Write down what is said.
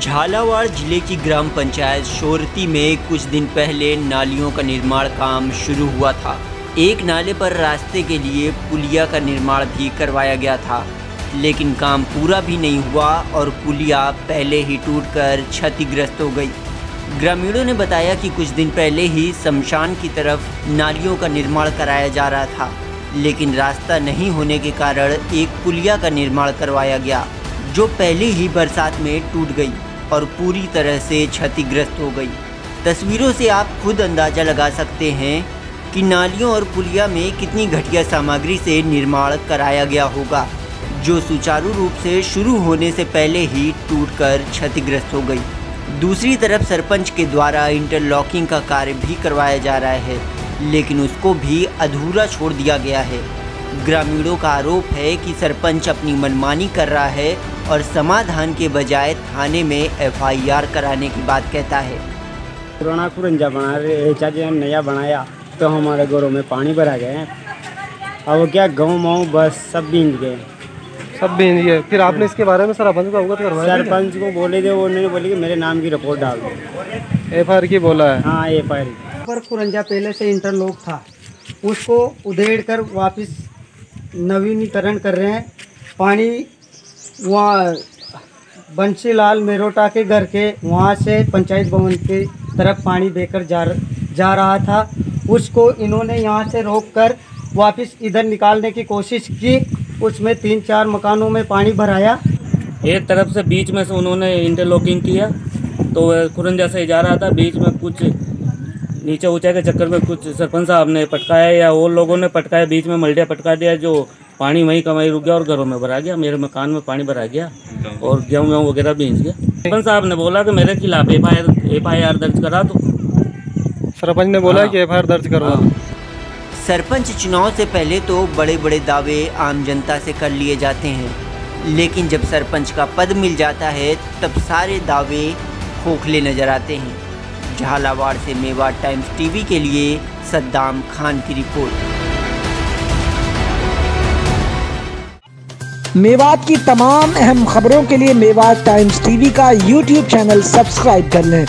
झालावाड़ ज़िले की ग्राम पंचायत शोरती में कुछ दिन पहले नालियों का निर्माण काम शुरू हुआ था। एक नाले पर रास्ते के लिए पुलिया का निर्माण भी करवाया गया था, लेकिन काम पूरा भी नहीं हुआ और पुलिया पहले ही टूटकर क्षतिग्रस्त हो गई। ग्रामीणों ने बताया कि कुछ दिन पहले ही शमशान की तरफ़ नालियों का निर्माण कराया जा रहा था, लेकिन रास्ता नहीं होने के कारण एक पुलिया का निर्माण करवाया गया, जो पहले ही बरसात में टूट गई। और पूरी तरह से क्षतिग्रस्त हो गई। तस्वीरों से आप खुद अंदाज़ा लगा सकते हैं कि नालियों और पुलिया में कितनी घटिया सामग्री से निर्माण कराया गया होगा, जो सुचारू रूप से शुरू होने से पहले ही टूटकर क्षतिग्रस्त हो गई। दूसरी तरफ़ सरपंच के द्वारा इंटरलॉकिंग का कार्य भी करवाया जा रहा है, लेकिन उसको भी अधूरा छोड़ दिया गया है। ग्रामीणों का आरोप है कि सरपंच अपनी मनमानी कर रहा है और समाधान के बजाय थाने में एफआईआर कराने की बात कहता है। पुराना कुरंजा बना रहे चाची हम नया बनाया तो हमारे घरों में पानी भरा गए अब क्या गाँव माऊ बस सब बींज गए। सब भेज गए। फिर आपने इसके बारे में सरपंच को अवगत करवाया सरपंच को बोले थे उन्होंने बोले कि मेरे नाम की रिपोर्ट डाल दो। एफ़ आई की बोला है? हाँ एफ़ आई पर कुरंजा पहले से इंटरलॉक था। उसको उधेड़ कर वापस नवीनीकरण कर रहे हैं। पानी वहाँ बंसी लाल मेरोटा के घर के वहाँ से पंचायत भवन की तरफ़ पानी देकर जा जा रहा था। उसको इन्होंने यहाँ से रोक कर वापस इधर निकालने की कोशिश की। उसमें तीन चार मकानों में पानी भराया। एक तरफ़ से बीच में से उन्होंने इंटरलॉकिंग किया तो वह खुरंजा से जा रहा था, बीच में कुछ नीचे ऊंचाई के चक्कर में कुछ सरपंच साहब ने पटकाया या और लोगों ने पटकाया, बीच में मल्टिया पटका दिया, जो पानी वहीं कमाई रुक गया और घरों में भरा गया मेरे मकान में पानी भरा गया और गेहूँ वेहूँ वगैरह भींच गया। सरपंच साहब ने बोला कि मेरे खिलाफ F I F I R दर्ज करा दो। सरपंच ने बोला कि एफ़ आई आर दर्ज करवा सरपंच चुनाव से पहले तो बड़े बड़े दावे आम जनता से कर लिए जाते हैं। लेकिन जब सरपंच का पद मिल जाता है तब सारे दावे खोखले नज़र आते हैं। झालावाड़ से मेवाड़ टाइम्स टीवी के लिए सद्दाम खान की रिपोर्ट। मेवात की तमाम अहम खबरों के लिए मेवात टाइम्स टीवी का यूट्यूब चैनल सब्सक्राइब कर लें।